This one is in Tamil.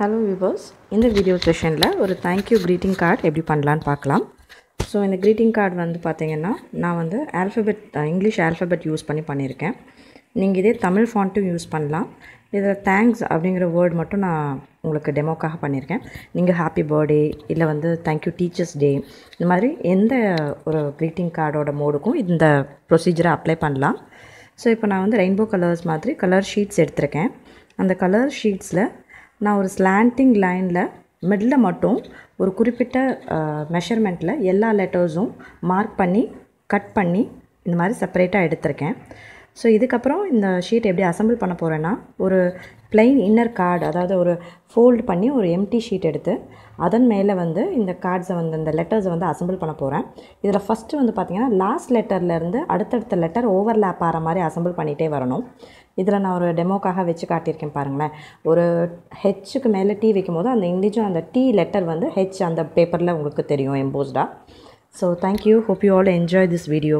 ஹலோ விவர்ஸ் இந்த வீடியோ செஷனில் ஒரு தேங்க்யூ க்ரீட்டிங் கார்டு எப்படி பண்ணலான்னு பார்க்கலாம். ஸோ இந்த க்ரீட்டிங் கார்டு வந்து பார்த்தீங்கன்னா நான் வந்து ஆல்ஃபபெட் இங்கிலீஷ் ஆல்ஃபபெட் யூஸ் பண்ணி பண்ணியிருக்கேன். நீங்கள் இதே தமிழ் ஃபாண்ட்டும் யூஸ் பண்ணலாம். இதில் தேங்க்ஸ் அப்படிங்கிற வேர்ட் மட்டும் நான் உங்களுக்கு டெமோக்காக பண்ணியிருக்கேன். நீங்கள் ஹாப்பி பர்த்டே இல்லை வந்து தேங்க்யூ டீச்சர்ஸ் டே இந்த மாதிரி எந்த ஒரு க்ரீட்டிங் கார்டோட மோடுக்கும் இந்த ப்ரொசீஜரை அப்ளை பண்ணலாம். ஸோ இப்போ நான் வந்து ரெயின்போ கலர்ஸ் மாதிரி கலர் ஷீட்ஸ் எடுத்திருக்கேன். அந்த கலர் ஷீட்ஸில் நான் ஒரு ஸ்லாண்டிங் லைனில் மிடில் மட்டும் ஒரு குறிப்பிட்ட மெஷர்மெண்ட்டில் எல்லா லெட்டர்ஸும் மார்க் பண்ணி கட் பண்ணி இந்த மாதிரி செப்பரேட்டாக எடுத்திருக்கேன். ஸோ இதுக்கப்புறம் இந்த ஷீட் எப்படி அசம்பிள் பண்ண போகிறேன்னா ஒரு பிளெயின் இன்னர் கார்டு அதாவது ஒரு ஃபோல்டு பண்ணி ஒரு எம்டி ஷீட் எடுத்து அதன் மேலே வந்து இந்த கார்ட்ஸை வந்து இந்த லெட்டர்ஸை வந்து அசம்பிள் பண்ண போகிறேன் இதில் ஃபஸ்ட்டு வந்து பார்த்திங்கன்னா லாஸ்ட் லெட்டர்லேருந்து அடுத்தடுத்த லெட்டர் ஓவர்லேப் ஆகிற மாதிரி அசம்பிள் பண்ணிகிட்டே வரணும். இதில் நான் ஒரு டெமோக்காக வச்சு காட்டியிருக்கேன் பாருங்களேன். ஒரு ஹெச்சுக்கு மேலே டீ வைக்கும் போது அந்த இண்டிஜுவல் அந்த டீ லெட்டர் வந்து ஹெச் அந்த பேப்பரில் உங்களுக்கு தெரியும் எம்போஸ்டாக so thank you hope you all enjoy this video